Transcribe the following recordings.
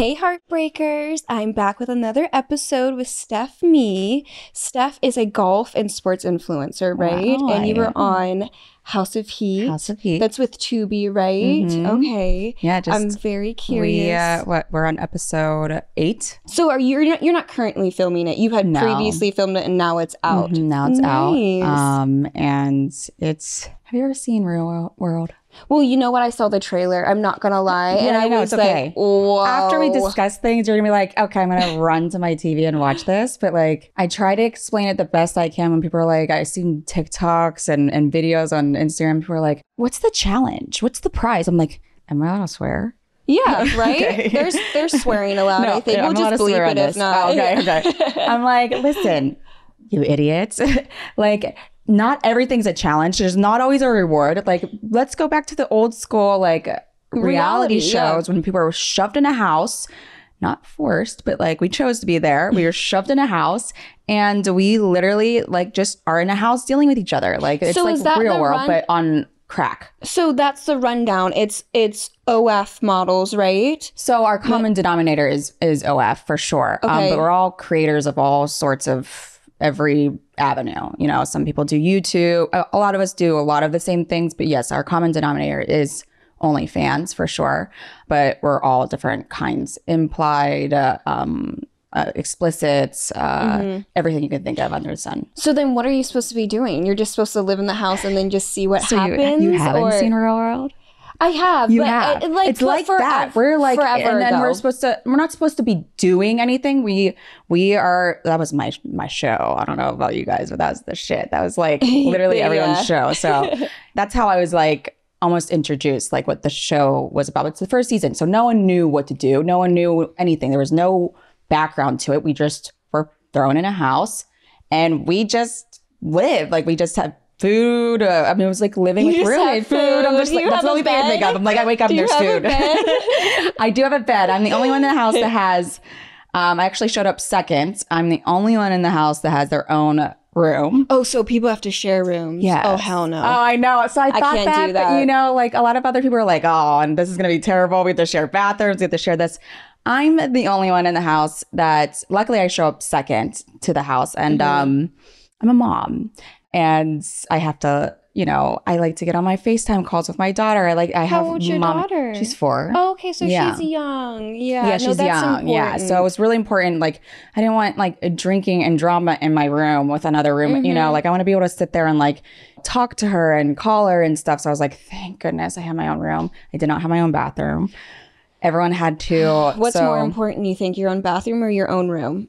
Hey, Heartbreakers! I'm back with another episode with Steph Mi. Steph is a golf and sports influencer, right? Wow, and you were on House of Heat. House of Heat. That's with Tubi, right? Mhm. Okay. yeah, just I'm very curious. we uh, what we're on episode eight. so, are you you're not, you're not currently filming it? You had No. previously filmed it, and now it's out. Mhm, now it's Nice. out. Um, and it's. Have you ever seen Real World? Well, you know what? I saw the trailer. I'm not gonna lie, and Yeah, I I know, was it's like, okay. "Whoa!" After we discuss things, you're gonna be like, okay, I'm gonna run to my TV and watch this. But like, I try to explain it the best I can when people are like, I've seen TikToks and, and videos on Instagram. People are like, what's the challenge? What's the prize? I'm like, am I allowed to swear? Yeah, right. Okay. There's there's swearing allowed. I think yeah, we'll I'm just bleep it if this. Oh, not. Oh, okay, okay. I'm like, listen, you idiots. like, not everything's a challenge. There's not always a reward. Like, let's go back to the old school, like, reality, Reality, yeah. shows when people were shoved in a house. Not forced, but like we chose to be there. We were shoved in a house and we literally like just are in a house dealing with each other. Like it's So like real world, run- but on crack. So that's the rundown. It's it's OF models, right? So our common denominator is is OF for sure. Um, Okay. but we're all creators of all sorts of every avenue. You know, some people do YouTube. A, a lot of us do a lot of the same things. But yes, our common denominator is OnlyFans for sure. But we're all different kinds, implied, uh, um, uh, explicits, uh, Mm-hmm. everything you can think of under the sun. So then, what are you supposed to be doing? You're just supposed to live in the house and then just see what So you, happens. you haven't or- seen Real World? I have. You but have. It, like, it's like forever- that. We're like, forever and then ago. we're supposed to. We're not supposed to be doing anything. We we are. That was my my show. I don't know about you guys, but that was the shit. That was like literally Yeah. everyone's show. So that's how I was like almost introduced, like what the show was about. It's the first season, so no one knew what to do. No one knew anything. There was no background to it. We just were thrown in a house, and we just live Like we just had. Food. Uh, I mean, it was like living You with roommate have food. I'm just like that's the only thing I think of. I'm like, I wake up Do and there's food. I do have a bed. I'm the only one in the house that has. Um, I actually showed up second. I'm the only one in the house that has their own room. oh, so people have to share rooms? Yeah. Oh hell no. Oh, I know. So I thought can't that, do but you know, like a lot of other people are like, "Oh, and this is gonna be terrible. We have to share bathrooms. We have to share this." I'm the only one in the house that. Luckily, I show up second to the house, and Mm-hmm. um, I'm a mom, and I have to. You know, I like to get on my FaceTime calls with my daughter. I like. I How have old's your mom- daughter? She's four. Oh, okay, so Yeah. she's young. Yeah, yeah, no, she's that's young. Yeah, so it was really important. Like, I didn't want like drinking and drama in my room with another room. You Mm-hmm. know, like I want to be able to sit there and like talk to her and call her and stuff. So I was like, thank goodness I have my own room. I did not have my own bathroom. Everyone had to. What's so- more important, you think, your own bathroom or your own room?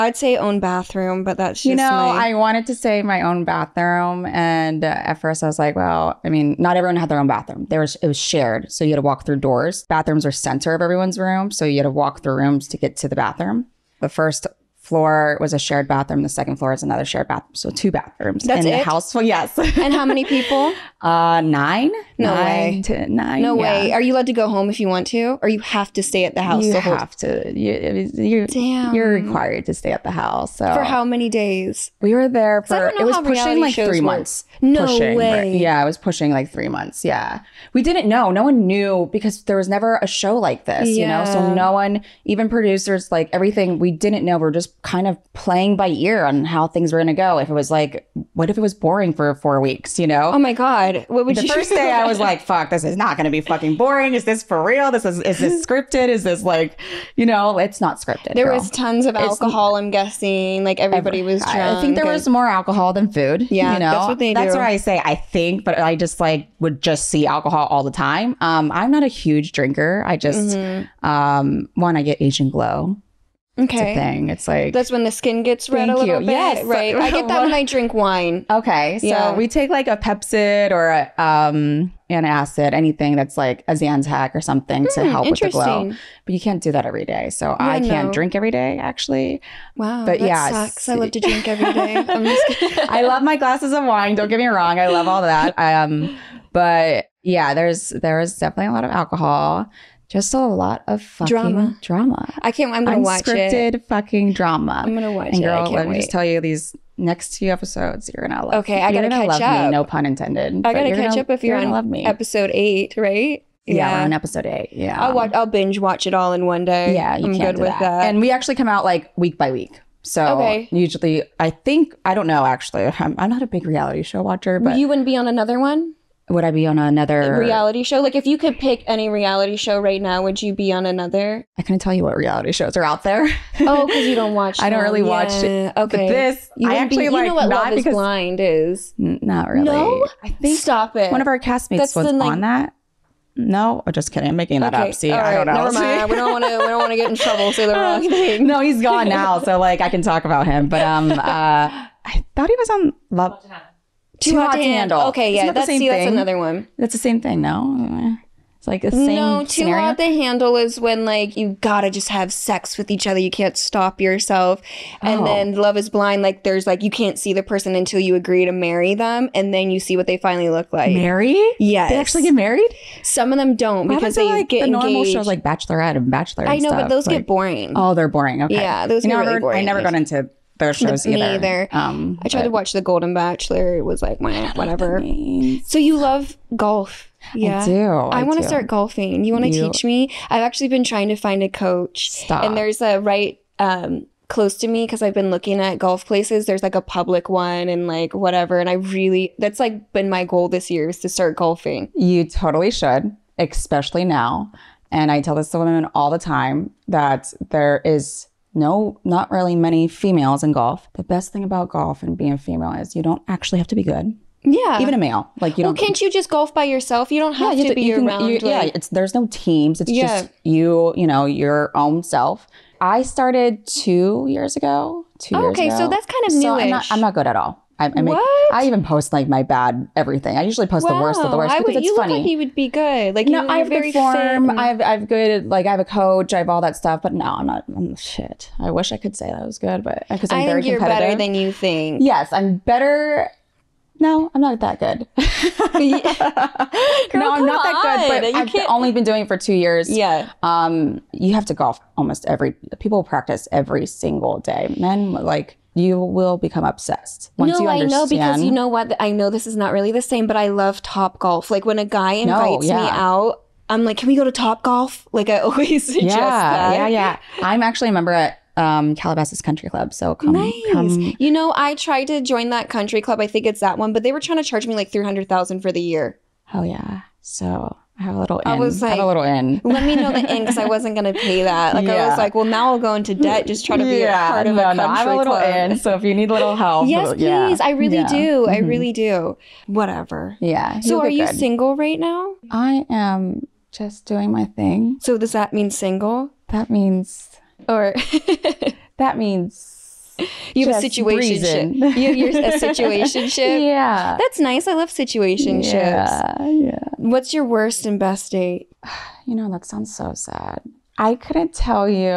I'd say own bathroom, but that's just You know, my. I wanted to say my own bathroom, and uh, at first I was like, "Well, I mean, not everyone had their own bathroom. There was it was shared, so you had to walk through doors. Bathrooms are center of everyone's room, so you had to walk through rooms to get to the bathroom. The first floor was a shared bathroom. The second floor is another shared bathroom, so two bathrooms. That's in the house. Well, yes, and how many people? uh, nine. No nine way. To nine. No yeah. way. Are you allowed to go home if you want to, or you have to stay at the house You the have to. You, you, Damn. You're required to stay at the house. So for how many days? We were there for it was pushing like three work. months. No pushing, way. Yeah, it was pushing like three months. Yeah. We didn't know. No one knew because there was never a show like this, you know? So no one, even producers, like everything, we didn't know. We are just kind of playing by ear on how things were going to go. If it was like, what if it was boring for four weeks, you know? Oh my god! What would the you? first day I was like, fuck, this is not going to be fucking boring. Is this for real? This is, is this scripted? Is this like, you know, it's not scripted. there girl. was tons of alcohol. I'm guessing. Like everybody was drunk. I think there and- was more alcohol than food. Yeah, you know? that's what they That's do. why I say I think, but I just like would just see alcohol all the time. Um, I'm not a huge drinker. I just Mm-hmm. um, one, I get Asian glow. It's a Okay. thing. It's like That's when the skin gets red a little you. bit. Yes. Right. I get that when I drink wine. okay. So Yeah. we take like a Pepcid or a, um, an acid, anything that's like a Zantac or something to help with the glow. Hmm. But you can't do that every day. So I can't drink every day actually. Wow. But that yeah, sucks. I love to drink every day. I love my glasses of wine. Don't get me wrong. I love all that. Um, but yeah, there's there is definitely a lot of alcohol. Just a lot of fucking Drama. drama. I can't. I'm gonna watch it. Unscripted fucking drama. I'm gonna watch and it. Girl, let me wait. just tell you, these next two episodes, you're gonna love. Okay, I you're gotta gonna catch love up. me. No pun intended. I gotta catch gonna- up if you're, gonna on love me. episode eight, right? Yeah, Yeah. we're on episode eight. Yeah. I'll watch. I'll binge watch it all in one day. Yeah, you I'm good do with that. And we actually come out like week by week. So Okay. usually, I think I don't know. Actually, I'm, I'm not a big reality show watcher, but you wouldn't be on another one would I be on another? reality show? Like if you could pick any reality show right now, would you be on another? I couldn't tell you what reality shows are out there. Oh, because you don't watch. I don't them. really watch it. Yeah, But Okay. this, You I wouldn't be- actually you like know what not Love is because Blind is. N- not really. No? I think Stop it. one of our castmates That's was the, like- on that. No, I'm just kidding. I'm making that up. See, all I don't right, know. Never mind. we don't want to. We don't want to get in trouble. Say the wrong thing. no, he's gone now, so like I can talk about him. But um, uh, I thought he was on Love. Too hot to handle. Okay, yeah, that's see, that's another one. That's the same thing. No, it's like the same no, too scenario. hot to handle is when like you gotta just have sex with each other. You can't stop yourself. And Oh. then Love is Blind, like there's like you can't see the person until you agree to marry them, and then you see what they finally look like. Marry? Yes. They actually get married Some of them don't What because they like get the normal engaged. shows like Bachelorette and Bachelor. I and know, but stuff, those like- get boring. Oh, they're boring. Okay. Yeah, those You get never- really boring. I never got into those shows me either. either. Um, I tried to watch The Golden Bachelor. It was like, whatever. So you love golf? Yeah. I do. I, want to start golfing. You want to teach me? I've actually been trying to find a coach. Stop. And there's a right um, close to me because I've been looking at golf places. There's like a public one and like whatever. And I really, that's like been my goal this year is to start golfing. You totally should, especially now. And I tell this to women all the time that there is no, not really many females in golf. The best thing about golf and being a female is you don't actually have to be good. Yeah. Even a male, like you well, don't. Well, can't you just golf by yourself? You don't have you to be you can- around. you- yeah, like- it's there's no teams. It's Yeah. just you, you know, your own self. I started two years ago. Two Oh, years okay, ago. so that's kind of So I'm not, newish. I'm not good at all. I, I make. I even post like my bad everything. I usually post the worst of the worst because would- it's you funny. look like you would be good. Like no, I have very good form. fit I have I have good like I have a coach. I have all that stuff. But no, I'm not. I'm shit. I wish I could say that I was good, but because I'm I very think you're better than you think. yes, I'm better. No, I'm not that good. no, I'm not that good. But. You I've can't- only been doing it for two years. Yeah. Um, you have to golf almost every. People practice every single day. Men like you will become obsessed once no, you I know because you know what? I know this is not really the same, but I love Top Golf. Like when a guy invites me yeah. out, I'm like, "Can we go to Top Golf?" Like I always suggest Yeah, that. yeah, yeah. I'm actually a member at um, Calabasas Country Club, so come, Nice. come. You know, I tried to join that country club. I think it's that one, but they were trying to charge me like three hundred thousand for the year. Oh yeah. So I have a little. In. I was I have like- a little in. Let me know the end because I wasn't gonna pay that. Like I was like, well, now I'll go into debt just try to be a part of no, a no. country I have a little club. in, so if you need a little help, Yes, please. yeah. I really Yeah. do. I Mhm. really do. Whatever. Yeah. So are you good. single right now? I am just doing my thing. So does that mean single? That means. Or That means. you have a situation. You, you're a situation Yeah. That's nice. I love situationships. Yeah. Yeah. What's your worst and best date? You know that sounds so sad. I couldn't tell you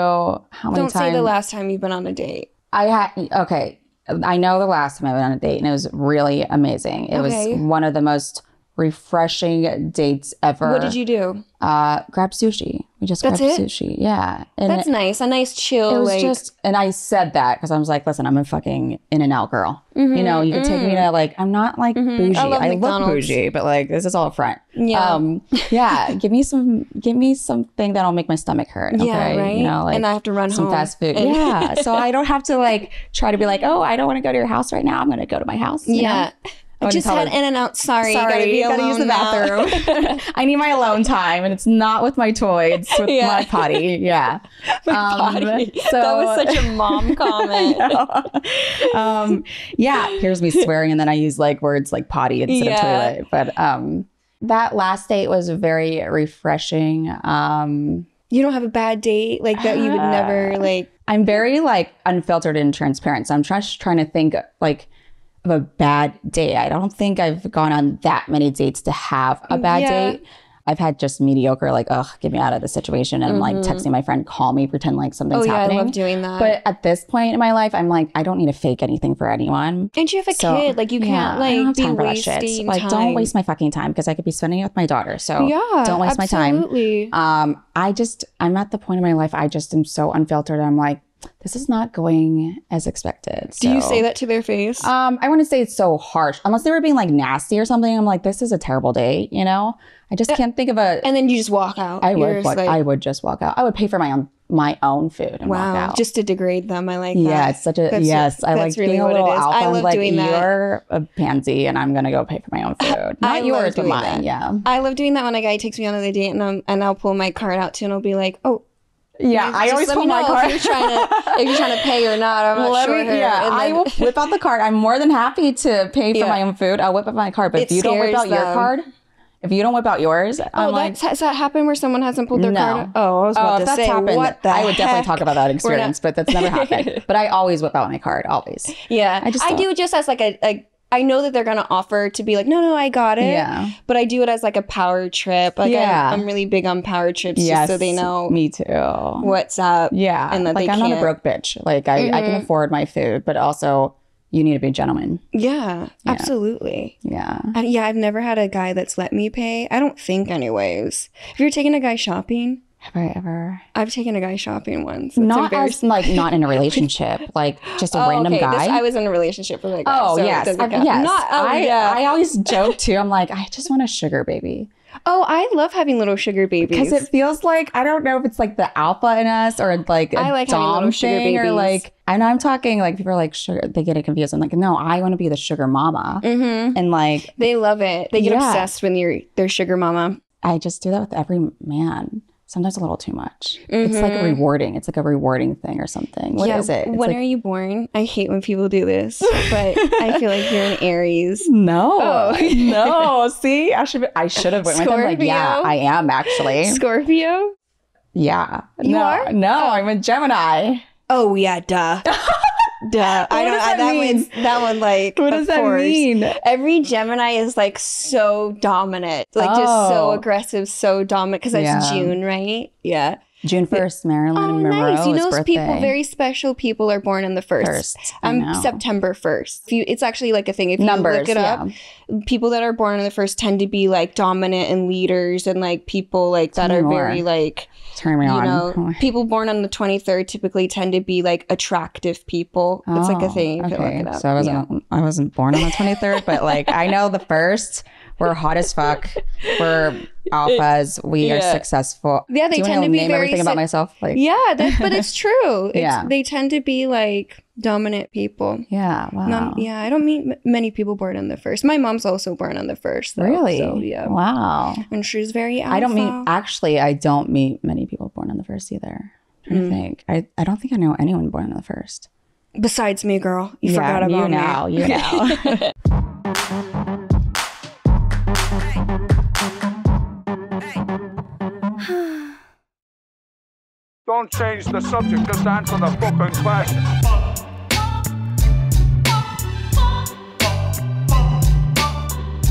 how many Don't say the last time you've been on a date. I had okay. I know the last time I went on a date and it was really amazing. It Okay. was one of the most refreshing dates ever. What did you do? Uh, grab sushi. We just That's grabbed it? sushi. Yeah, and That's it, nice. A nice chill. it was like, just. And I said that because I was like, listen, I'm a fucking in and out girl. You know, you can take me to like. I'm not like bougie. Mm-hmm. love I look bougie, but like this is all a front. Yeah. Um, yeah. give me some. Give me something that'll make my stomach hurt. Okay. yeah, right. You know, like and I have to run some home. fast food. And- Yeah. so I don't have to like try to be like, oh, I don't want to go to your house right now. I'm going to go to my house. yeah. know? I Just had her, in and out. Sorry, Sorry, you gotta, use the bathroom. I need my alone time, and it's not with my toy. It's with Yeah. my potty. Yeah. Um, Potty. so- that was such a mom comment. um, yeah. Here's me swearing, and then I use like words like potty instead Yeah. of toilet. But um, that last date was very refreshing. Um, You don't have a bad date like that. You would never like. I'm very like unfiltered and transparent. So I'm just trying to think like of a bad day. I don't think I've gone on that many dates to have a bad Yeah. date. I've had just mediocre, like, ugh, get me out of the situation. And I'm like texting my friend, call me, pretend like something's Mm-hmm. Oh yeah, happening. I love doing that. but at this point in my life, I'm like, I don't need to fake anything for anyone. and you have a So, kid. Like you can't I don't like have be time for that shit. wasting Like, don't waste my fucking time because I could be spending it with my daughter. So Yeah, don't waste my time. absolutely. Um, I just I'm at the point in my life I just am so unfiltered. I'm like, this is not going as expected. Do you say that to their face? Um, I wouldn't say it's so harsh, unless they were being like nasty or something. I'm like, this is a terrible date, you know. I just can't think of a. and then you just walk out. I would, just walk, like, I would just walk out. I would pay for my own my own food and walk out. just to degrade them. I like that. yeah, it's such a That's- yes. I like really being a little alpha. I love like, doing that. you're a pansy, and I'm gonna go pay for my own food, not love yours, but mine. that. Yeah, I love doing that when a guy takes me on a date and I'm, and I'll pull my card out too and I'll be like, oh, yeah. I always let pull me my card. if you're trying to if you're trying to pay or not. I'm not Let sure. me- yeah, And I will whip out the card. I'm more than happy to pay for Yeah. my own food. I'll whip out my card, but It if you don't whip out your card, if you don't whip out yours, Oh, I'm like, has that happened where someone hasn't pulled their No. card? Oh, I was Oh, about if to that's say, happened, what the I would definitely talk about that experience, but that's never happened. But I always whip out my card, always. Yeah, I I, just don't- do it just as like a, a. I know that they're gonna offer to be like, no, no, I got it. Yeah. But I do it as like a power trip. Like Yeah. I'm, I'm really big on power trips, Yes, just so they know Me too. what's up. Yeah, and that like I'm not a broke bitch. Like I, I can afford my food, but also you need to be a gentleman. Yeah, absolutely. Yeah. I, yeah, I've never had a guy that's let me pay. I don't think, anyways. If you're taking a guy shopping, Have I ever? I've taken a guy shopping once. It's Not as like not in a relationship, like just a Oh, random okay. guy. This, I was in a relationship with a guy. Oh so yes, I've- yes. Not, oh, I, yeah. I always joke too. I'm like, I just want a sugar baby oh, I love having little sugar babies. because it feels like I don't know if it's like the alpha in us or like a I like having dom thing or like. And I'm talking like people are like sugar. They get it confused. I'm like, no, I want to be the sugar mama. Mhm. And like, They love it. They get Yeah. obsessed when you're their sugar mama. I just do that with every man. Sometimes a little too much. It's like Mhm. rewarding. It's like a rewarding thing or something. What is it? It's when like, are you born? I hate when people do this, but I feel like you're an Aries. no, Oh. no. See, I should. I should have went with him. Like, yeah, I am actually. Scorpio? Yeah. You no, are? No, I'm a Gemini. Oh yeah, duh. duh. I don't does I, that that mean? one's that one like What does that course. mean? Every Gemini is like so dominant, like just so Oh. aggressive, so dominant because it's Yeah. June, right? Yeah. June first, Marilyn Oh, Monroe's nice. You know, birthday. people, very special people are born on the first. first. I'm um, know. September first. If you, it's actually like a thing. If Numbers. you look it yeah. up, people that are born on the first tend to be like dominant and leaders, and like people like that are very like Turn me you on. know people born on the 23rd typically tend to be like attractive people. it's like a Oh, thing. Okay. look it up. So I wasn't I wasn't born on the 23rd, but like I know the first. We're hot as fuck. We're alphas. We are successful. Yeah, they tend to be name very everything about myself. Like Yeah, that, but it's true. It's, Yeah. They tend to be like dominant people. yeah. Wow. Not- yeah, I don't meet m- many people born on the first. My mom's also born on the first. Though, Really? So, yeah. Wow. And she's very alpha. I don't meet actually I don't meet many people born on the first either. Trying Mm. think. I, I don't think I know anyone born on the first. Besides me, girl. You Yeah, forgot about you me. You know. Don't change the subject, just answer the fucking question.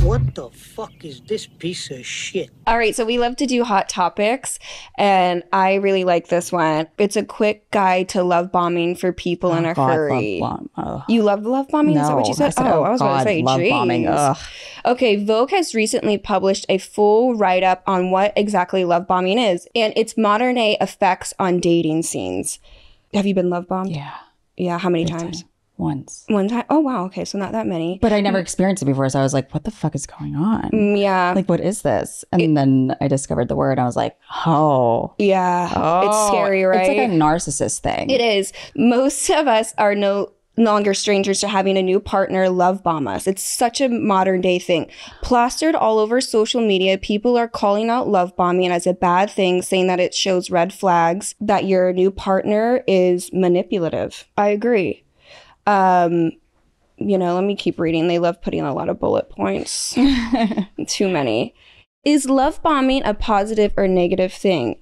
What the fuck is this piece of shit? All right, so we love to do hot topics, and I really like this one. It's a quick guide to love bombing for people in oh, a Oh, God, hurry. love bomb. You love love bombing? Is that what you said? Oh, oh, I was about God, to say, love bombing. Ugh. Okay, Vogue has recently published a full write up on what exactly love bombing is and its modern day effects on dating scenes. Have you been love bombed? Yeah. Yeah, how many times? Once. One time? Oh, wow. Okay, so not that many. But I never experienced it before, so I was like, what the fuck is going on? Mm, yeah. Like, what is this? And then I discovered the word. And I was like, oh. yeah. it's Oh, scary, right? It's like a narcissist thing. It is. Most of us are no longer strangers to having a new partner love bomb us. It's such a modern day thing. Plastered all over social media, people are calling out love bombing as a bad thing, saying that it shows red flags that your new partner is manipulative. I agree. Um you know, let me keep reading. They love putting a lot of bullet points. Too many. Is love bombing a positive or negative thing?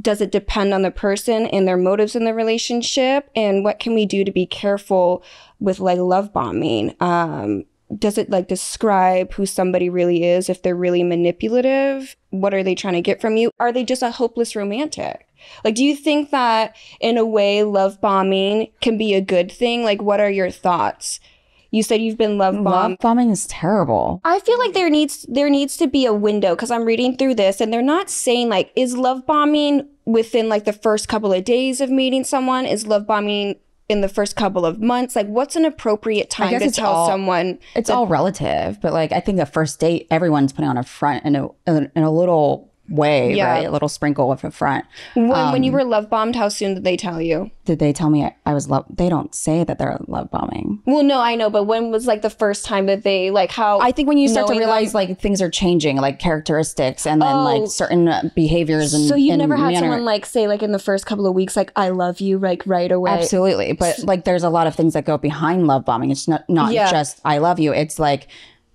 Does it depend on the person and their motives in the relationship? And what can we do to be careful with like love bombing? Um, does it like describe who somebody really is? If they're really manipulative, what are they trying to get from you? Are they just a hopeless romantic? Like, do you think that in a way, love bombing can be a good thing? Like, what are your thoughts? You said you've been love bombed. Love bombing is terrible. I feel like there needs there needs to be a window because I'm reading through this and they're not saying like is love bombing within like the first couple of days of meeting someone? Is love bombing in the first couple of months? Like, what's an appropriate time to tell all- someone? It's all relative, but like I think the first date, everyone's putting on a front and a in a little way, Yeah. right? A little sprinkle of a front. When, when Um, you were love bombed, how soon did they tell you? Did they tell me I, I was love? They don't say that they're love bombing. Well, no, I know, but when was like the first time that they like how? I think when you start to realize them- like things are changing, like characteristics, and then Oh. like certain behaviors and so and never had manner- someone like say like in the first couple of weeks like I love you like right away. Absolutely. But like there's a lot of things that go behind love bombing. It's not not Yeah. just I love you. It's like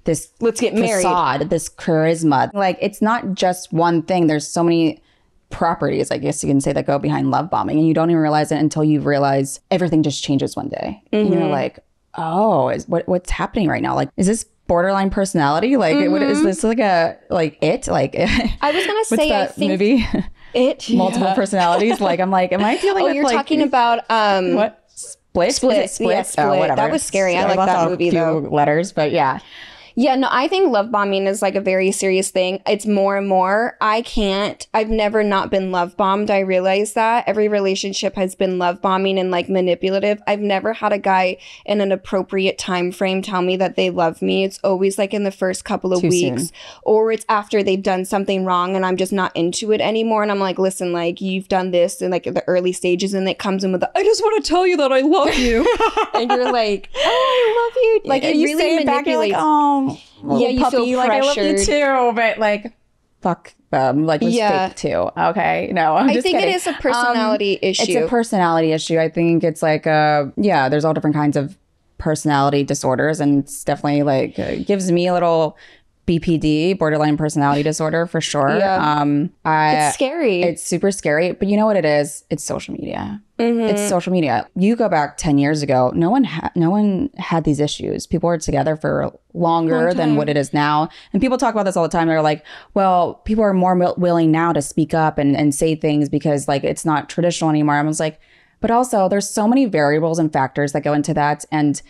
this Let's get married. facade, this charisma. Like it's not just one thing. There's so many properties, I guess you can say, that go behind love bombing. And you don't even realize it until you realize everything just changes one day. Mm-hmm. you're like, oh, is what what's happening right now? Like, is this borderline personality? Like what is this like a like it? Like Mm-hmm. I was gonna what's say I think movie? it Multiple personalities. Like I'm like, am I dealing Oh, with you're like talking about um what? Split? Is Split. it split? Yeah, Split. That was scary. I like that out a movie, few though. Letters, but yeah. Yeah, no, I think love bombing is like a very serious thing. It's more and more. I can't. I've never not been love bombed. I realize that every relationship has been love bombing and like manipulative. I've never had a guy in an appropriate time frame tell me that they love me. It's always like in the first couple of Too weeks soon. or it's after they've done something wrong and I'm just not into it anymore and I'm like, "Listen, like you've done this in like the early stages and it comes in with the, I just want to tell you that I love you." and you're like, "Oh, I love you." Like it you really say it back, you're manipulates oh, Yeah, you feel like I love you pressured. too, but like, fuck them. Like, Yeah. fake too. Okay, no, I'm I think kidding. it is a personality Um, It's a personality issue. I think it's like, uh, yeah, there's all different kinds of personality disorders, and it's definitely like uh, gives me a little BPD, borderline personality disorder for sure. Yeah. Um, I, it's scary. It's super scary, but you know what it is? It's social media. Mm-hmm. It's social media. You go back 10 years ago, no one ha- no one had these issues. People were together for longer than what it is now. And people talk about this all the time. They're like, well, people are more wi- willing now to speak up and, and say things because like it's not traditional anymore. I was like, but also there's so many variables and factors that go into that. And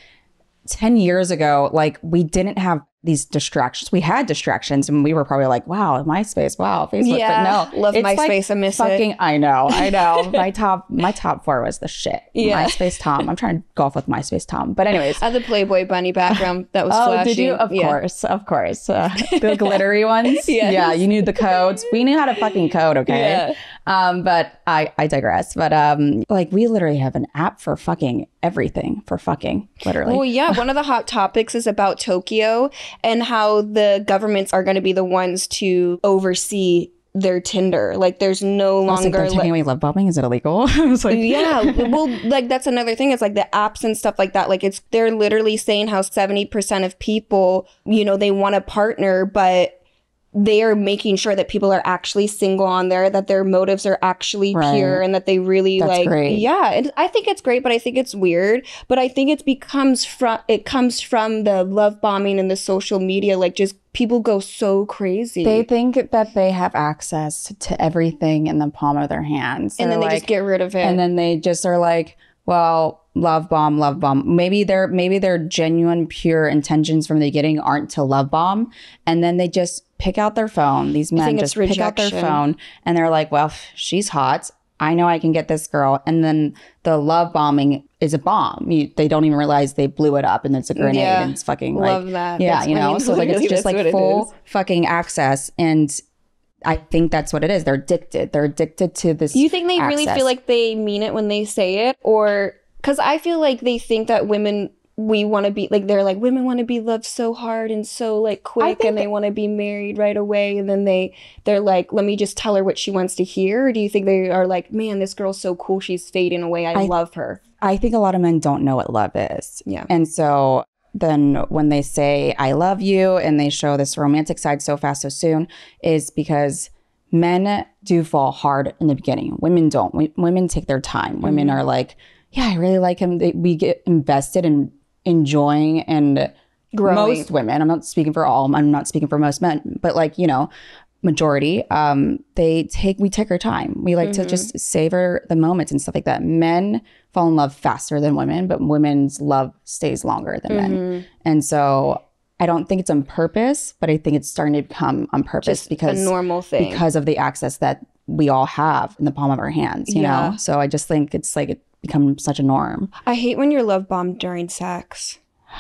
10 years ago, like we didn't have these distractions. We had distractions and we were probably like, wow, MySpace, wow, Facebook. Yeah, but no. love it's like MySpace, I miss it. fucking, I know, I know. my top my top four was the shit. Yeah. MySpace Tom. I'm trying to golf with MySpace Tom. But anyways. I had the Playboy bunny background that was Oh, flashing. did you? Of Yeah. course, of course. Uh, the glittery ones. Yes. Yeah, you knew the codes. We knew how to fucking code, okay? Yeah. Um, but I I digress. But um, like we literally have an app for fucking everything for fucking literally. Well, yeah, one of the hot topics is about Tokyo and how the governments are going to be the ones to oversee their Tinder. Like, there's no was like, longer. they're like- taking away love bombing. Is it illegal? Like, yeah well like that's another thing it's like the apps and stuff like that like it's they're literally saying how 70% of people you know they want a partner but they are making sure that people are actually single on there that their motives are actually Right. pure and that they really That's like great. yeah and i think it's great but i think it's weird but i think it becomes from it comes from the love bombing and the social media like just people go so crazy They think that they have access to everything in the palm of their hands. and then They're they just get rid of it and then they just are like, well, love bomb, love bomb. Maybe their maybe their genuine, pure intentions from the beginning aren't to love bomb, and then they just pick out their phone. These men just pick out their phone, and they're like, well, she's hot. I know I can get this girl, and then the love bombing is a bomb. You, they don't even realize they blew it up, and it's a grenade, Yeah. and it's fucking Love like, that. yeah, That's- you I know. mean, so like it's just like full fucking access, and I think that's what it is. They're addicted. They're addicted to this. You think they really feel like they mean it when they say it? Or because I feel like they think that women, we want to be like, they're like, women want to be loved so hard and so like quick and they want to be married right away. And then they, they're like, let me just tell her what she wants to hear. Or do you think they are like, man, this girl's so cool. She's fading away. I, I- love her. I think a lot of men don't know what love is. Yeah. And so then when they say, I love you, and they show this romantic side so fast, so soon, is because men do fall hard in the beginning. Women don't. W- women take their time. Women Mm-hmm. are like, yeah, I really like him. They, we get invested in enjoying and Growing. most women, I'm not speaking for all, I'm not speaking for most men, but like, you know, majority, um, they take, we take our time. We like Mm-hmm. to just savor the moments and stuff like that. Men fall in love faster than women, but women's love stays longer than Mm-hmm. men. And so I don't think it's on purpose, but I think it's starting to become on purpose Just because a normal thing. because of the access that we all have in the palm of our hands, you Yeah. know? So I just think it's like become such a norm. I hate when you're love bombed during sex.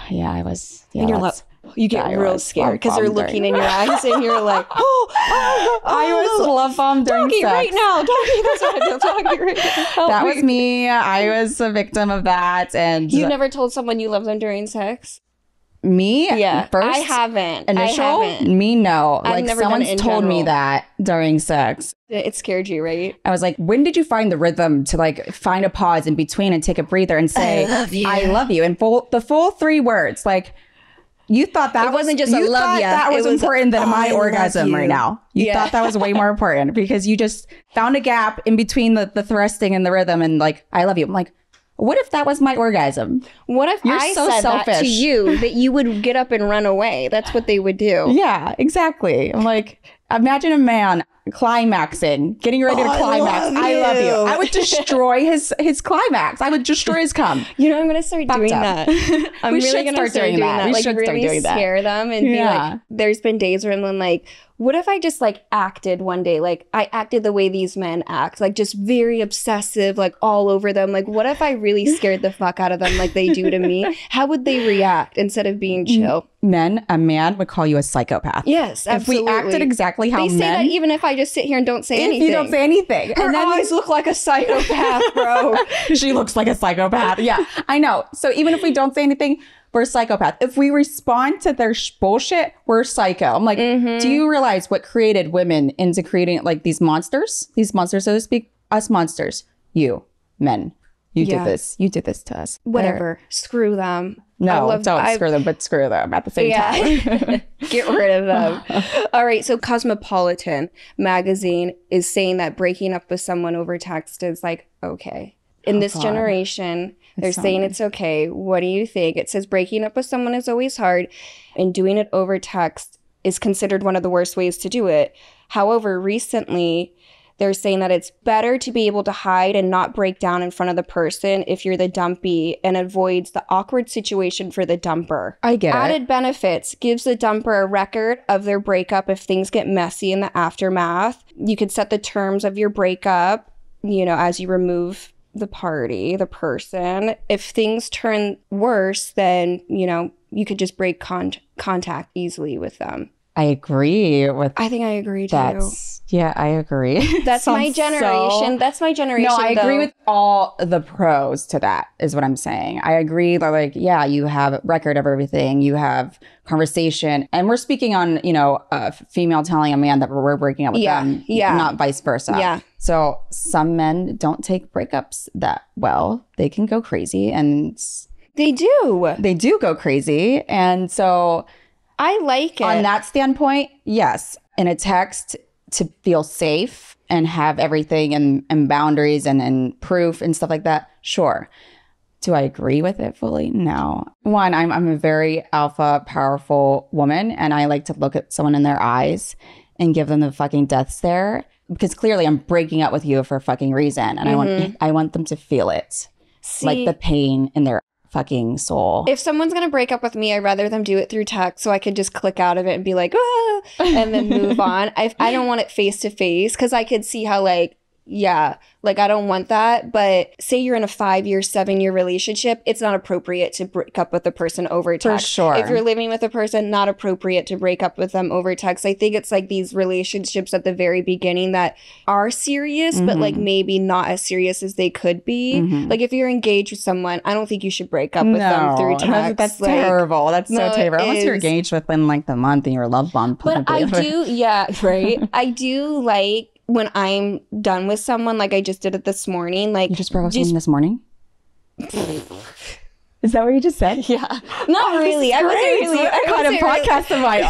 Yeah, I was. Yeah, and you're like, you get I real scared because they're looking during- in your eyes and you're like, oh, oh, I was love bombed during doggy sex. right now. Doggy, that's what I feel. Doggy right now. That me. was me. I was a victim of that, and You never told someone you love them during sex? Me. Yeah, first I haven't. initial. I haven't. Me, no. I've like someone's told me that during sex. It scared you, right? I was like, when did you find the rhythm to like find a pause in between and take a breather and say, i love you. I love you. And full, the full three words, like, you thought that It wasn't just a you love thought ya. That was, was, important than my love orgasm right now. You Yeah. thought that was way more important because you just found a gap in between the, the thrusting and the rhythm and like, I love you. I'm like, what if that was my orgasm? What if You're I so said that to you that you would get up and run away? That's what they would do. Yeah, exactly. I'm like, imagine a man climaxing, getting ready to Oh, I climax. love I love you. I would destroy his his climax. I would destroy his cum. You know, I'm gonna start doing up. that. I'm We really should gonna start start doing doing that. that. We Like should start really doing that. scare them and be like, there's been days where I'm like, what if I just like acted one day? Like I acted the way these men act, like just very obsessive, like all over them. Like, what if I really scared the fuck out of them like they do to me? How would they react instead of being chill? Men, a man would call you a psychopath. Yes, absolutely. If we acted exactly how they say that men, even if I just sit here and don't say if anything. you don't say anything, Her and then eyes look like a psychopath, bro. she looks like a psychopath. Yeah, I know. So even if we don't say anything, we're psychopath. If we respond to their sh- bullshit, we're psycho. I'm like, Mm-hmm. do you realize what created women into creating like these monsters? These monsters, so to speak, us monsters. You, men, you Yeah. did this. You did this to us. Whatever. Screw them. I No, love- don't I- screw them, but screw them at the same time. Get rid of them. All right. So Cosmopolitan magazine is saying that breaking up with someone over text is like okay. In this God. generation, they're saying it's okay. What do you think? It says breaking up with someone is always hard, and doing it over text is considered one of the worst ways to do it. However, recently, they're saying that it's better to be able to hide and not break down in front of the person if you're the dumpy and avoids the awkward situation for the dumper. I get it. Added benefits gives the dumper a record of their breakup if things get messy in the aftermath. You could set the terms of your breakup, you know, as you remove the party, the person. If things turn worse, then, you know, you could just break con- contact easily with them. I agree with I think I agree too. that's. Yeah, I agree. That's my Sounds so- generation. That's my generation. No, I agree with all the pros to that, is what I'm saying. I agree that, like, yeah, you have record of everything, you have conversation, and we're speaking on, you know, a female telling a man that we're breaking up with Yeah, them, yeah. not vice versa. Yeah. So some men don't take breakups that well. They can go crazy, and They do. they do go crazy. And so, I like it. on that standpoint, yes, in a text to feel safe and have everything and, and boundaries and, and proof and stuff like that, sure. Do I agree with it fully? No. One, I'm, I'm a very alpha, powerful woman, and I like to look at someone in their eyes and give them the fucking death stare because clearly I'm breaking up with you for a fucking reason, and I want mm-hmm. I want them to feel it, See, like the pain in their fucking soul. if someone's gonna break up with me, I'd rather them do it through text so I could just click out of it and be like, ah, and then move on. I I don't want it face to face because I could see how like yeah, like I don't want that. But say you're in a five year, seven year relationship, it's not appropriate to break up with a person over text. For sure. If you're living with a person, not appropriate to break up with them over text. I think it's like these relationships at the very beginning that are serious, but like maybe not as serious as they could be. Mhm. Like if you're engaged with someone, I don't think you should break up with them through text. That's, Like, terrible. That's no, so terrible. Unless you're is. engaged within like the month and you're love bomb. But I do, yeah, right. I do like when I'm done with someone, like I just did it this morning. Like You just broke up with Just- this morning. Is that what you just said? yeah, not really. I wasn't really. What I kind of wasn't really- podcast am I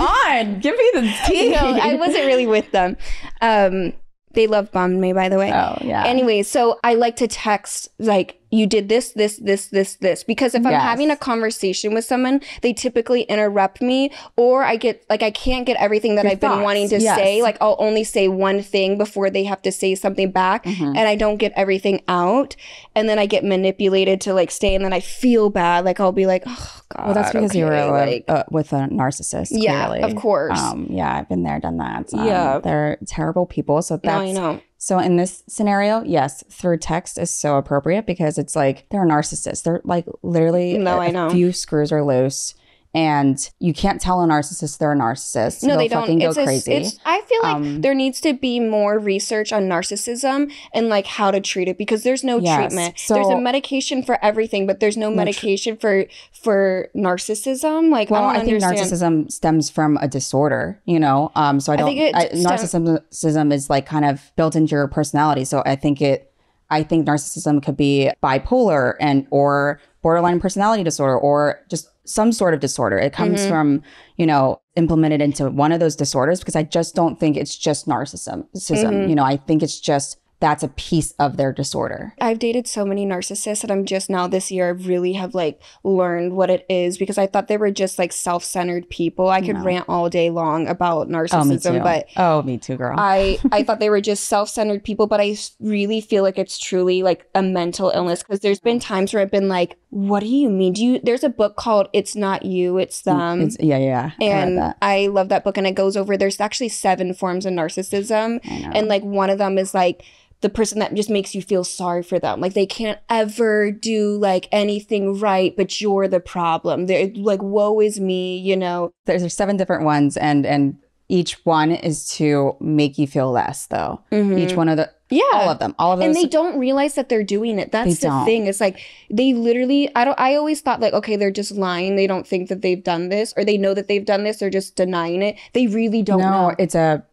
on? Give me the tea. no, I wasn't really with them. Um, they love bombed me, by the way. Oh yeah. Anyway, so I like to text like you did this, this, this, this, this, because if I'm having a conversation with someone, they typically interrupt me, or I get like I can't get everything that Your I've been wanting to yes. say. Like I'll only say one thing before they have to say something back, Mhm. and I don't get everything out, and then I get manipulated to like stay, and then I feel bad. Like I'll be like, oh god. well, that's because you were like, uh, with a narcissist. Yeah, clearly. of course. Um, yeah, I've been there, done that. Um, Yeah. they're terrible people. So no, that's I know. So in this scenario, yes, through text is so appropriate because it's like they're narcissists. They're like literally No, a I know. a few screws are loose. And you can't tell a narcissist they're a narcissist. No, They'll they don't. fucking go It's a- crazy. it's- I feel like Um, there needs to be more research on narcissism and like how to treat it because there's no Yes. treatment. there's a medication for everything, but there's no tr- medication for for narcissism. Like well, I I, think narcissism stems from a disorder, you know. Um, so I I don't. think it I, stem- narcissism is like kind of built into your personality. So I think it. I think narcissism could be bipolar and or borderline personality disorder or just some sort of disorder. It comes Mm-hmm. from you know implemented into one of those disorders because I just don't think it's just narcissism. Mm-hmm. You know, I think it's just that's a piece of their disorder. I've dated so many narcissists and I'm just now this year I really have like learned what it is because I thought they were just like self-centered people. I could No. rant all day long about Oh, narcissism, too. but oh, me too, girl. I I thought they were just self-centered people, but I really feel like it's truly like a mental illness because there's been times where I've been like, "What do you mean? Do you?" There's a book called "It's Not You, It's mm, Them." It's- yeah, yeah. And that. I love that book, and it goes over. There's actually seven forms of narcissism, and like one of them is like the person that just makes you feel sorry for them. Like they can't ever do like anything right, but you're the problem. They're like, woe is me, you know. there's, there's seven different ones and and each one is to make you feel less though mm-hmm. each one of the Yeah. all of them all of them. and they don't realize that they're doing it. That's the don't. thing. It's like they literally. I don't. I always thought like, okay, they're just lying. They don't think that they've done this, or they know that they've done this. They're just denying it. They really don't no know. it's a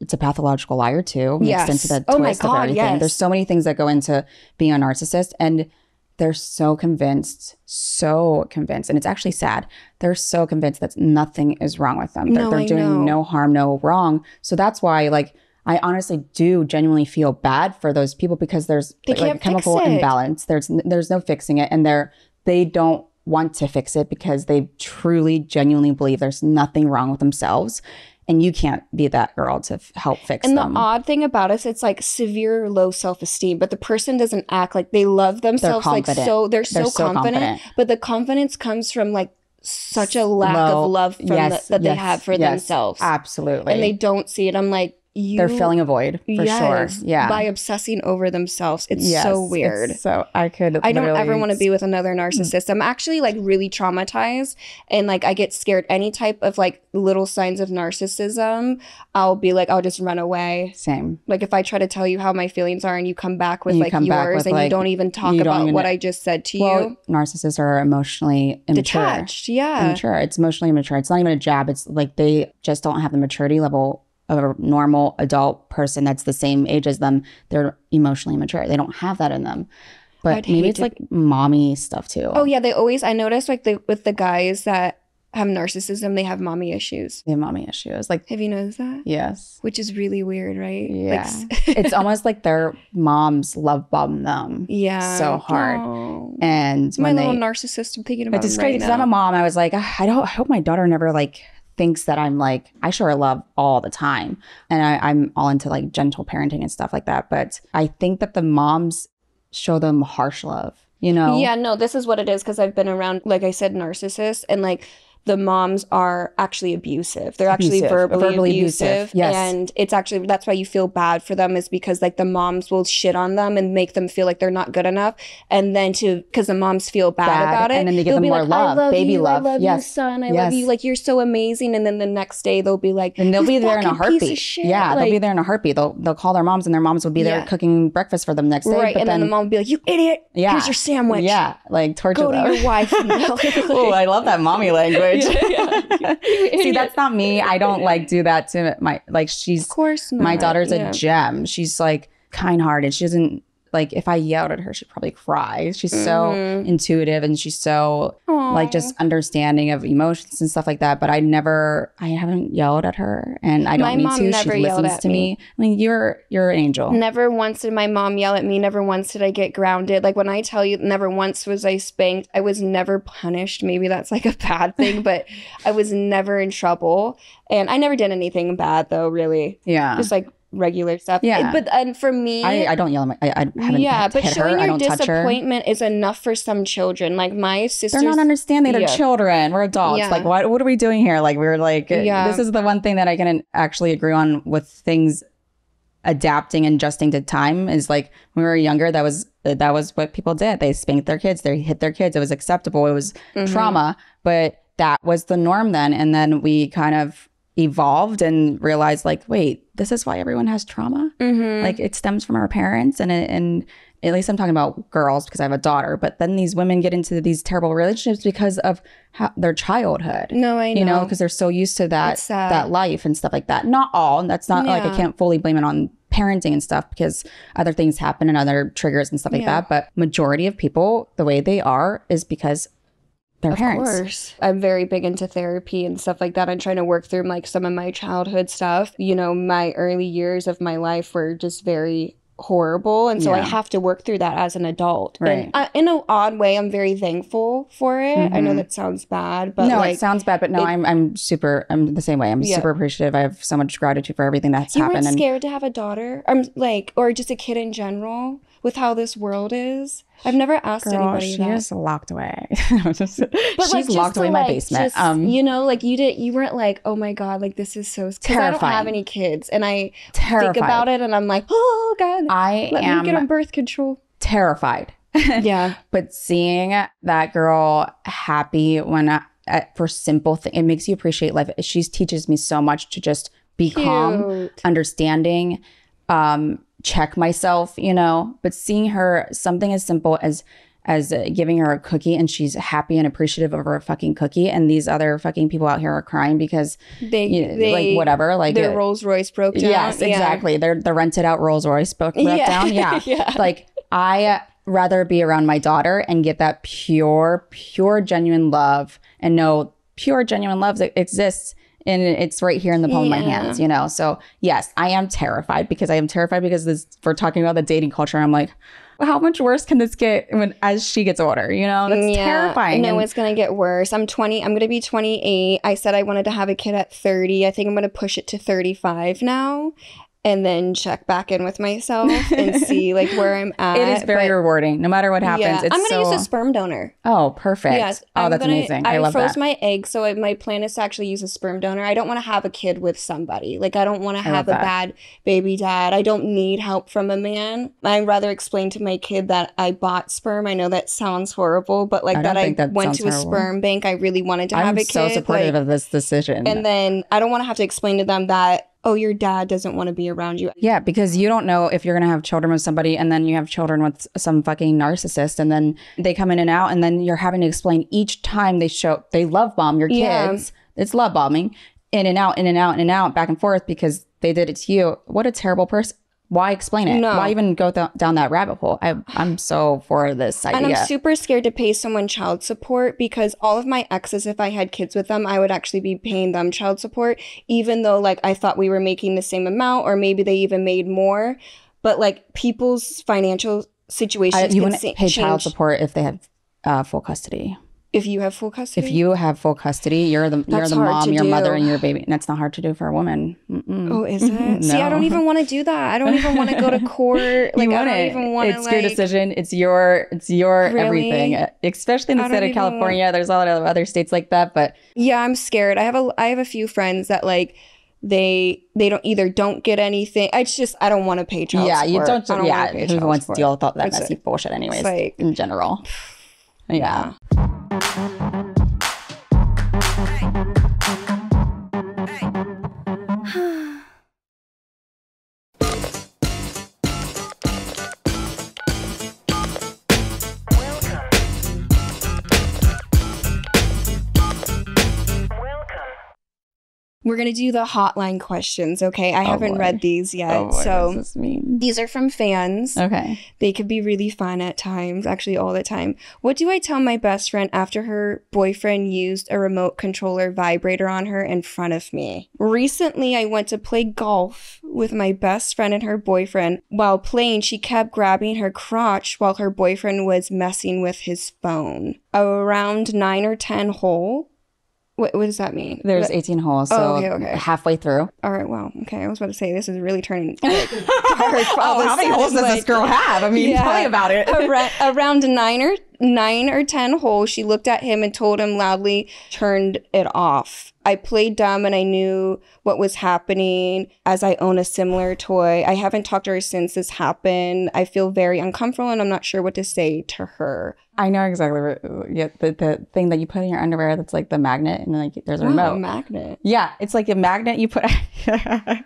it's a pathological liar too mixed Yes. into the Oh my twist of God, everything. Yes. there's so many things that go into being a narcissist and they're so convinced so convinced and it's actually sad. They're so convinced that nothing is wrong with them. They're, No, they're doing no harm no wrong. So that's why like I honestly do genuinely feel bad for those people because there's They like, chemical imbalance. There's there's no fixing it, and they're they don't want to fix it because they truly genuinely believe there's nothing wrong with themselves, and you can't be that girl to f- help fix and them. the odd thing about us, it's like severe low self esteem, but the person doesn't act like they love themselves like confident. so. They're so, They're so confident, confident. but the confidence comes from like such a lack Low- of love from yes, the, that they have for yes, themselves, absolutely, and they don't see it. I'm like, you. they're filling a void for yes, sure. Yeah, by obsessing over themselves. It's Yes, so it's weird. So I could. I don't ever want to be with another narcissist. Mm. I'm actually like really traumatized and like I get scared. Any type of like little signs of narcissism, I'll be like, I'll just run away. same. Like if I try to tell you how my feelings are and you come back with You like yours with, and you don't even talk don't about even- what I just said to Well, you. narcissists are emotionally immature. Detached. Yeah. immature. It's emotionally immature. It's not even a jab. It's like they just don't have the maturity level a normal adult person that's the same age as them. They're emotionally immature. They don't have that in them. But maybe it's to- like mommy stuff too. Oh yeah, they always I noticed like the with the guys that have narcissism, they have mommy issues. They have mommy issues. Like Have you noticed that? yes. Which is really weird, right? Yeah. s- it's almost like their moms love bomb them. yeah. so hard. Oh. And My little they narcissist, I'm thinking about It's him crazy because. I'm a mom. I was like, "Ah, I don't. I hope my daughter never like thinks that I'm like I show her love all the time, and I, I'm all into like gentle parenting and stuff like that. But I think that the moms show them harsh love. You know? Yeah, no, this is what it is because I've been around, like I said, narcissists, and like the moms are actually abusive. They're actually Abusive, verbally, verbally abusive. abusive, yes. And it's actually, that's why you feel bad for them, is because like the moms will shit on them and make them feel like they're not good enough. And then to, because the moms feel bad, Bad, about it. and then they give them more like, love, love baby you, love. I love Yes. you, son. I love you. Like you're so amazing. And then the next day they'll be like, And they'll be there in a fucking piece of heartbeat. shit." Yeah, they'll be there in a heartbeat. They'll they'll call their moms, and their moms will be there Yeah. cooking breakfast for them next day. Right. And then, the mom will be like, you idiot. Yeah. Here's your sandwich. yeah, like torture Go to your wife. oh, I love that mommy language. See, that's not me. I don't like do that to my like. She's Of course not. my daughter's Yeah. a gem. She's like kind hearted. She doesn't like if I yelled at her, she'd probably cry. She's so Mhm. intuitive and she's so like just understanding of emotions and stuff like that. But I never, I haven't yelled at her, and I don't My need mom to. never she yelled listens at to me. I mean, you're you're an angel. Never once did my mom yell at me. Never once did I get grounded. Like when I tell you, never once was I spanked. I was never punished. Maybe that's like a bad thing, but I was never in trouble. And I never did anything bad though, really. Yeah, Just like regular stuff. Yeah. But and for me, I, I don't yell at my. I, I haven't yeah, but showing your don't touch her. disappointment is enough for some children. Like my sisters. They're not understanding. They're Yeah. children. We're adults. Yeah. Like, what what are we doing here? Like, we're like, uh, Yeah. this is the one thing that I can actually agree on with things adapting and adjusting to time is like when we were younger that was uh, that was what people did they spanked their kids they hit their kids it was acceptable it was mm-hmm. trauma but that was the norm then and then we kind of evolved and realized like wait this is why everyone has trauma Mm-hmm. like it stems from our parents and it, and at least I'm talking about girls because I have a daughter but then these women get into these terrible relationships because of how, their childhood No, I know. you know because they're so used to that that life and stuff like that not all and that's not like I can't fully blame it on parenting and stuff because other things happen and other triggers and stuff like Yeah. that but majority of people the way they are is because their Of parents course. I'm very big into therapy and stuff like that. I'm trying to work through like some of my childhood stuff. You know, my early years of my life were just very horrible. And so I have to work through that as an adult. Right. And uh, in an odd way, I'm very thankful for it. I know Mhm. that sounds bad, but no, like, it sounds bad, but no, it- I'm I'm super. I'm the same way. I'm Yeah. super appreciative. I have so much gratitude for everything that's you happened. weren't And scared to have a daughter? I'm like, or just a kid in general with how this world is. I've never asked girl, anybody that. she's locked away. But she's like, locked away in my basement. just, um, you know, like you did, you weren't like, oh my god, like this is so. Because I don't have any kids, and I terrified. think about it, and I'm like, oh god, I let am me get on birth control. terrified. yeah, but seeing that girl happy when I, at, for simple thing, it makes you appreciate life. She teaches me so much to just be calm, understanding, um, check myself, you know. But seeing her something as simple as as uh, giving her a cookie and she's happy and appreciative of her fucking cookie, and these other fucking people out here are crying because they, you know, they like whatever, like their Rolls Royce broke down. Yes, Yeah. exactly. They're the rented out Rolls Royce broke, broke Yeah. down. Yeah. Yeah. Like I rather be around my daughter and get that pure, pure, genuine love and know pure, genuine love that exists and it's right here in the palm of my hands, you know? So yes, I am terrified because I am terrified because this we're talking about the dating culture. I'm like, how much worse can this get when as she gets older? You know, that's terrifying. No, And- it's gonna get worse. I'm 20. I'm gonna be 28. I said I wanted to have a kid at 30. I think I'm gonna push it to 35 now, and then check back in with myself and see like where I'm at. it is very But, rewarding. No matter what happens, yeah, I'm gonna so, use a sperm donor. Oh, perfect. Yes. oh, I'm that's gonna- amazing. I, love froze that. my egg, so I- my plan is to actually use a sperm donor. I don't want to have a kid with somebody. Like I don't want to have a that. bad baby dad. I don't need help from a man. I'd rather explain to my kid that I bought sperm. I know that sounds horrible, but like I that I that went to a horrible. sperm bank. I really wanted to have I'm a kid. so supportive like- of this decision. and then I don't want to have to explain to them that oh your dad doesn't want to be around you. yeah, because you don't know if you're gonna have children with somebody, and then you have children with some fucking narcissist, and then they come in and out, and then you're having to explain each time they show they love bomb your Yeah. kids. It's love bombing, in and out, in and out, in and out, back and forth because they did it to you. What a terrible person. Why explain it? No. Why even go th- down that rabbit hole? I, I'm so for this idea. And I'm super scared to pay someone child support because all of my exes, if I had kids with them, I would actually be paying them child support, even though like I thought we were making the same amount or maybe they even made more. But like people's financial situations I, you wouldn't sa- pay child support if they have uh, full custody. If you have full custody. If you have full custody, you're the you're the mom, your mother, and your baby. And that's not hard to do for a woman. Mm-mm. Oh, is it? Mm-hmm. See, I don't even want to do that. I don't even want to go to court. Like, you I don't it. even want to. It's like, your decision. It's your it's your Really? everything. Especially in the I state of even want- California. There's a lot of other states like that, but Yeah, I'm scared. I have a I have a few friends that like they they don't either don't get anything. It's just I don't want to pay child yeah, support. you don't. I don't yeah, who wants to deal with all that messy like- bullshit, anyways? like- in general. Yeah. Thank you. We're gonna do the hotline questions, okay? I oh, haven't Oh, boy. read these yet. Oh, boy, so what does this mean? these are from fans. Okay. They could be really fun at times, actually all the time. What do I tell my best friend after her boyfriend used a remote controller vibrator on her in front of me? Recently, I went to play golf with my best friend and her boyfriend. While playing, she kept grabbing her crotch while her boyfriend was messing with his phone. Around 9 or 10 hole. What, what does that mean? There's What- 18 holes, oh, so Oh, okay, okay. halfway through. all right, well, okay. I was about to say this is really turning. Like, dark oh, how many holes does this girl have? I mean, Yeah. tell me about it. Ara- around nine or nine or 10 holes. She looked at him and told him loudly, turned it off. I played dumb and I knew what was happening as I own a similar toy. I haven't talked to her since this happened. I feel very uncomfortable and I'm not sure what to say to her. I know exactly what, yeah, the, the thing that you put in your underwear that's like the magnet and then like there's a Wow, remote. a magnet. Yeah, it's like a magnet you put. I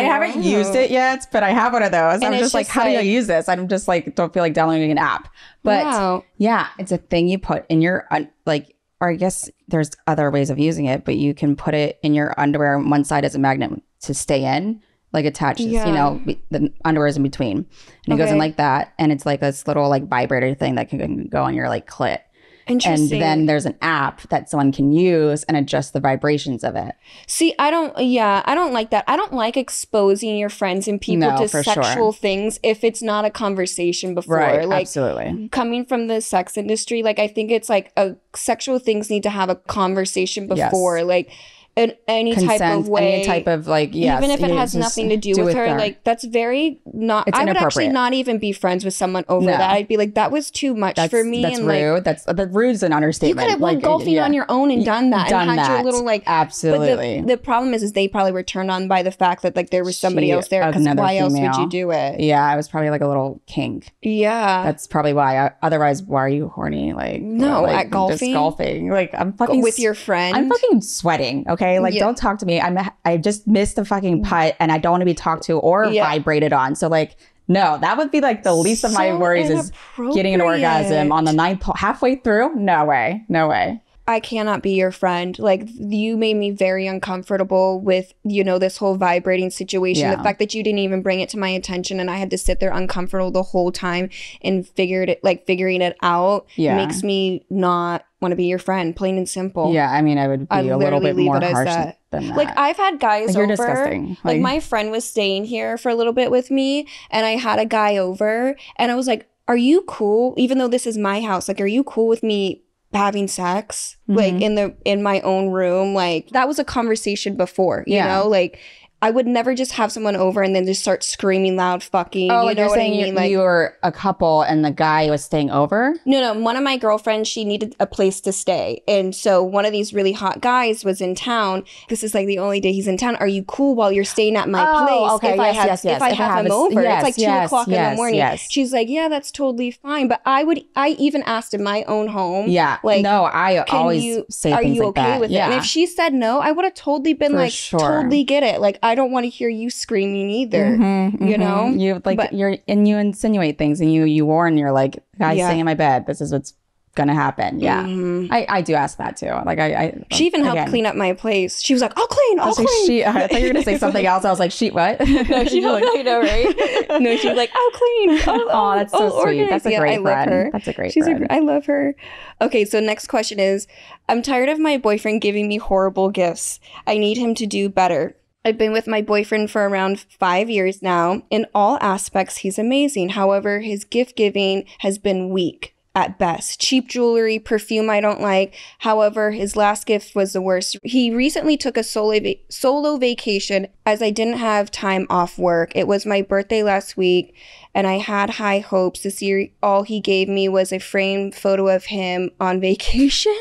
haven't used it yet, but I have one of those. And I'm it's just like, just how do you use this? I'm just like, don't feel like downloading an app. But wow. yeah, it's a thing you put in your like, or I guess there's other ways of using it, but you can put it in your underwear. and One side is a magnet to stay in, like attaches. Yeah. You know, be- the underwear is in between, and it goes in like that, and it's like this little like vibrator thing that can go on your like clit. And then there's an app that someone can use and adjust the vibrations of it. See, I don't, yeah, I don't like that. I don't like exposing your friends and people No, to for sure. sexual things if it's not a conversation before. Right, Like, absolutely. coming from the sex industry, like, I think it's like a sexual things need to have a conversation Yes. before, like, in any type of way. any type of like, yes, even if it has nothing to do, with her, her. like that's very not. It's I would actually not even be friends with someone over No. that. I'd be like, that was too much that's for me. That's and rude. like, that's uh, the rude's an understatement. you could have like, went golfing yeah. on your own and done that, Done and had that. your little like absolutely. But the, the problem is, is they probably were turned on by the fact that like there was somebody She- else there. Because why else would you do it? yeah, I was probably like a little kink. Yeah. That's probably why. I, otherwise, why are you horny? Like No, like, at just golfing? golfing. Like I'm fucking with your friend. I'm fucking sweating. Okay, like Yeah. don't talk to me. I'm I just missed the fucking mm. putt, and I don't want to be talked to or Yeah. vibrated on. So like, no, that would be like the least of my worries is getting an orgasm on the ninth halfway through. No way, no way. I cannot be your friend. Like you made me very uncomfortable with, you know, this whole vibrating situation. Yeah. The fact that you didn't even bring it to my attention and I had to sit there uncomfortable the whole time and figured it like figuring it out Yeah. makes me not want to be your friend, plain and simple. Yeah, I mean, I would be I a little bit more harsh that. than that. Like I've had guys Like, you're over. disgusting. Like, Like- my friend was staying here for a little bit with me, and I had a guy over, and I was like, "Are you cool? Even though this is my house, like, are you cool with me?" Having sex like Mhm. in the in my own room like that was a conversation before you Yeah. know like I would never just have someone over and then just start screaming loud fucking. oh, you like know you're what I saying mean? you, Like you were a couple and the guy was staying over. no, no. One of my girlfriends, she needed a place to stay. And so one of these really hot guys was in town. This is like the only day he's in town. Are you cool while you're staying at my Oh, place? okay. If I Yes, have, yes, yes. If I If I have, have him a- over. yes, it's like two o'clock in the morning. She's like, yeah, that's totally fine. But I would, I even asked in my own home. Yeah, Like, no, I always you, say are things you like okay that. with yeah. it? And if she said no, I would have totally been For like, sure. totally get it. Like, I don't want to hear you screaming either. Mhm, you mhm. know? you like But- you're and you insinuate things and you you warn you're like guys Yeah. staying in my bed this is what's gonna happen yeah Mhm. I, I do ask that too like I, I She even helped again, clean up my place. She was like, I'll clean, I I'll was like, clean. she, I thought you were gonna say something else I was like she what No, she You're like, I know, right? no, she was like, "I'll clean." I'll, oh that's so I'll sweet organize." that's a Yeah, great I love friend her. that's a great She's a, friend gr- I love her. Okay, so next question is I'm tired of my boyfriend giving me horrible gifts. I need him to do better. I've been with my boyfriend for around five years now. In all aspects, he's amazing. However, his gift giving has been weak at best. Cheap jewelry, perfume I don't like. However, his last gift was the worst. He recently took a solo, va- solo vacation as I didn't have time off work. It was my birthday last week and I had high hopes. This year, all he gave me was a framed photo of him on vacation.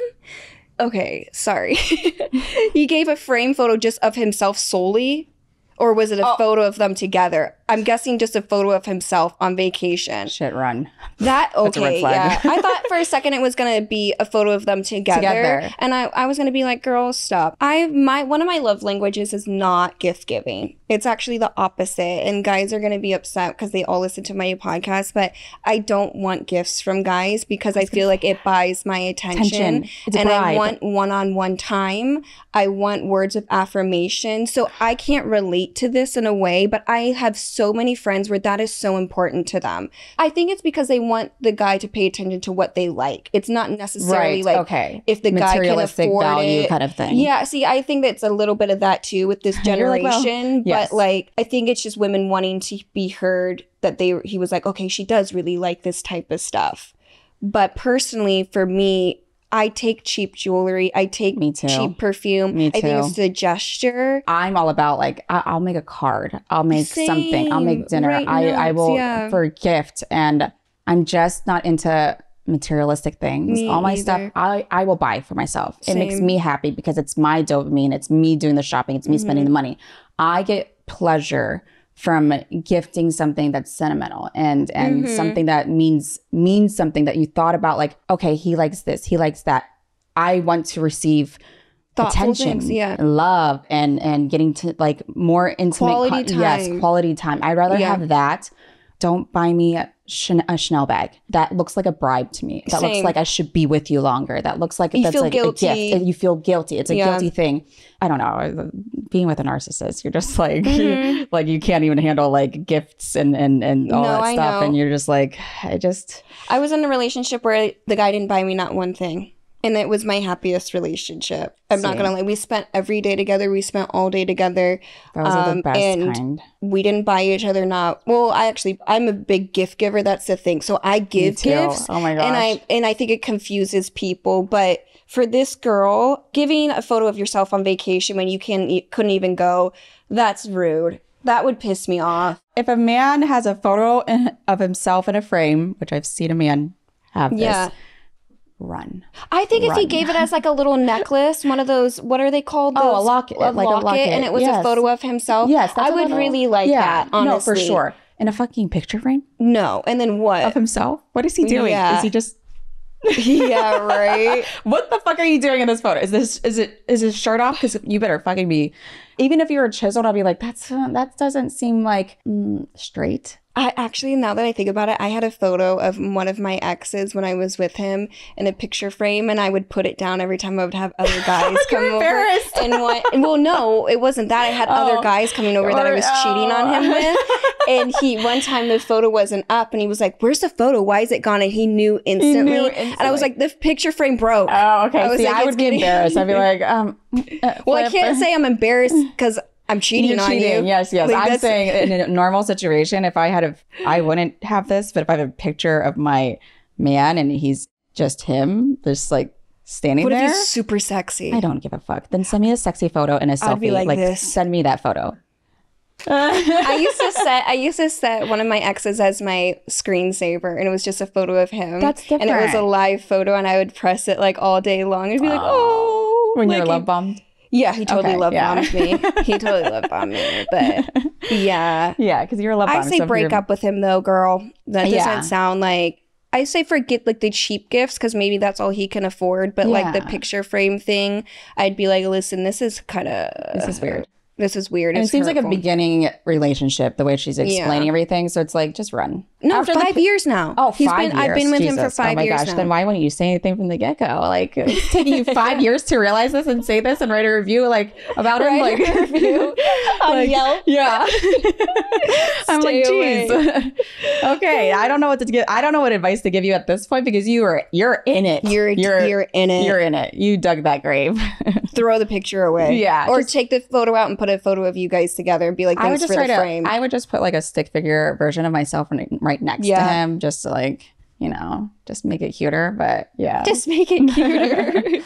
Okay, sorry. he gave a frame photo just of himself solely, or was it a Oh. photo of them together? I'm guessing just a photo of himself on vacation. shit run That That's a red okay, yeah. I thought for a second it was gonna be a photo of them together, Together. and I, I was gonna be like, "Girl, stop." I my one of my love languages is not gift giving. It's actually the opposite, and guys are gonna be upset because they all listen to my podcast. But I don't want gifts from guys because I feel like it buys my attention, Attention. And I want one-on-one time. I want words of affirmation. So I can't relate to this in a way, but I have so many friends where that is so important to them. I think it's because they want the guy to pay attention to what they like. It's not necessarily right like okay if the guy can afford value it. kind of thing Yeah, see, I think that's a little bit of that too with this You're like, well, generation. yes. But like, I think it's just women wanting to be heard that they. He was like, okay, she does really like this type of stuff. But personally, for me, I take cheap jewelry. I take Me too. cheap perfume. Me I think it's the gesture. I'm all about like I- I'll make a card. I'll make something. I'll make dinner. Write I I will yeah. for a gift, and I'm just not into materialistic things. Me all my either. stuff I, I will buy for myself. It makes me happy because it's my dopamine. It's me doing the shopping. It's me spending the Mm-hmm. money. I get pleasure from gifting something that's sentimental and and Mhm. something that means means something that you thought about like okay he likes this he likes that i want to receive Thoughtful attention things, yeah. and love and and getting to like more intimate Quality yes time. quality time i'd rather Yeah. have that don't buy me a, Chan- a chanel bag that looks like a bribe to me that looks like i should be with you longer that looks like You that's feel like a guilty. gift you feel guilty it's a Yeah. guilty thing i don't know being with a narcissist you're just like Mhm. like you can't even handle like gifts and and and all No, that I stuff know. and you're just like i just I was in a relationship where the guy didn't buy me not one thing. And it was my happiest relationship. I'm not gonna lie. We spent every day together. We spent all day together. those are Um, the best and kind We didn't buy each other not well, I actually I'm a big gift giver. That's the thing. So I give gifts. Oh my gosh. And I and I think it confuses people. But for this girl, giving a photo of yourself on vacation when you can you couldn't even go, that's rude. That would piss me off. if a man has a photo in- of himself in a frame which i've seen a man have this Yeah. Run I think if he gave it as like a little necklace, one of those, what are they called? Oh, a Those- locket, like a locket, and it was a photo of himself. yes that's I a would little- really like Yeah. that. Honestly, no for sure in a fucking picture frame No, and then what? of himself what is he doing Yeah. is he just yeah, right. what the fuck are you doing in this photo? Is this is it is his shirt off? Because you better fucking be. Even if you were chiseled, I'll be like, that's uh, that doesn't seem like mm, straight. I actually, now that I think about it, I had a photo of one of my exes when I was with him in a picture frame, and I would put it down every time I would have other guys come over. And what? Well, no, it wasn't that. I had Oh. other guys coming over that I Or- was cheating on him oh. with, and he one time the photo wasn't up, and he was like, "Where's the photo? Why is it gone?" And he knew instantly. And I was like, "The picture frame broke." Oh, okay. I was See, like, I would be getting- embarrassed. I'd be like, um. Uh, well, I can't say I'm embarrassed because I'm cheating You're on cheating. you. Yes, yes. Like, I'm saying in a normal situation, if I had a, I wouldn't have this. But if I have a picture of my man and he's just him, just like standing What if there, he's super sexy? I don't give a fuck. Then send me a sexy photo and a selfie. I'd be like this. send me that photo. I used to set I used to set one of my exes as my screensaver and it was just a photo of him. That's different. And it was a live photo and I would press it like all day long and be like, oh when you're like, love bombed. Yeah, he totally Okay, love yeah. bombed me. He totally love bombed me. But yeah. Yeah, because you're a love I say so break you're- up with him though, girl. That doesn't Yeah. sound like I say forget like the cheap gifts because maybe that's all he can afford. But like the picture frame thing, I'd be like, listen, this is kind of This is weird. This is weird. And it seems like a beginning relationship, the way she's explaining everything. So it's like, just run. No, After five pi- years now. Oh, He's five been. I've been years. with him for Jesus. five oh my years gosh, now. Then why wouldn't you say anything from the get go? Like it's taking you five years to realize this and say this and write a review like about him. Like review on like, Yelp. Yeah. I'm like, geez. okay, I don't know what to give. I don't know what advice to give you at this point because you are you're in it. You're you're, in it. You're in it. You dug that grave. Throw the picture away. Yeah, Or just- take the photo out and put a photo of you guys together and be like, I would just for try the to. frame. I would just put like a stick figure version of myself right- next to him, just to like you know, just make it cuter. But yeah, just make it cuter.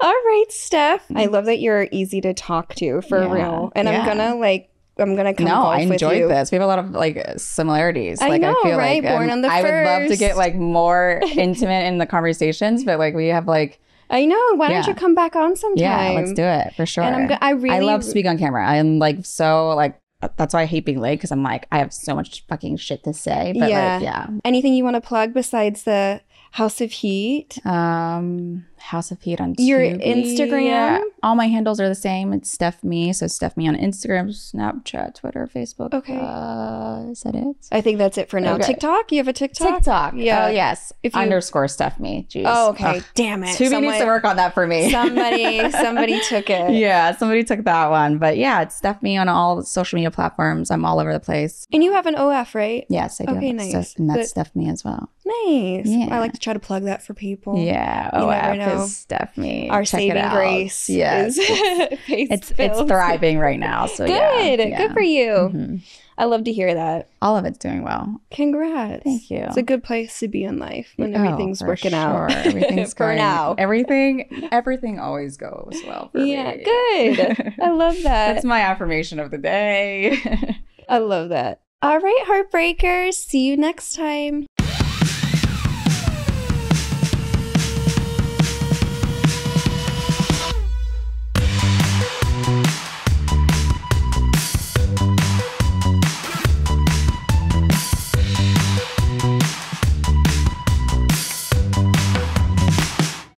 All right, Steph. I love that you're easy to talk to for Yeah, real. And yeah. I'm gonna like I'm gonna come no, I with enjoyed you. this. We have a lot of like similarities. I like know, I feel right? like Born um, on the I would love to get like more intimate in the conversations, but like we have like I know. Why don't Yeah. you come back on sometime? yeah, let's do it for sure. And I'm go- I really I love speak on camera. I'm like so like that's why I hate being late because I'm like I have so much fucking shit to say. But Yeah. like yeah. Anything you want to plug besides the House of Heat? Um House of Heat on Your Tubi. Instagram? Yeah. All my handles are the same. It's Steph Mi. So Steph Mi on Instagram, Snapchat, Twitter, Facebook. Okay. Uh, is that it? I think that's it for now. Okay. TikTok? You have a TikTok? TikTok. Yeah. Oh yes. If you- Underscore Steph Mi. Jeez. Oh, okay. Ugh. Damn it. Tubi Someone- needs to work on that for me. somebody somebody took it. yeah, somebody took that one. But yeah, it's Steph Mi on all social media platforms. I'm all over the place. And you have an OF, right? Yes, I do. Okay, nice. Steph, and that's But- Steph Mi as well. Nice. Yeah. I like to try to plug that for people. Yeah. You Oh, never know. Is Me. Our saving out. grace Yes. is it's it's thriving right now. So Good. yeah. Good for you. Mhm. I love to hear that. All of it's doing well. Congrats. Thank you. It's a good place to be in life when Oh, everything's working out. sure. Everything's for going, now. Everything everything always goes well Yeah, me. good. I love that. That's my affirmation of the day. I love that. All right, heartbreakers. See you next time.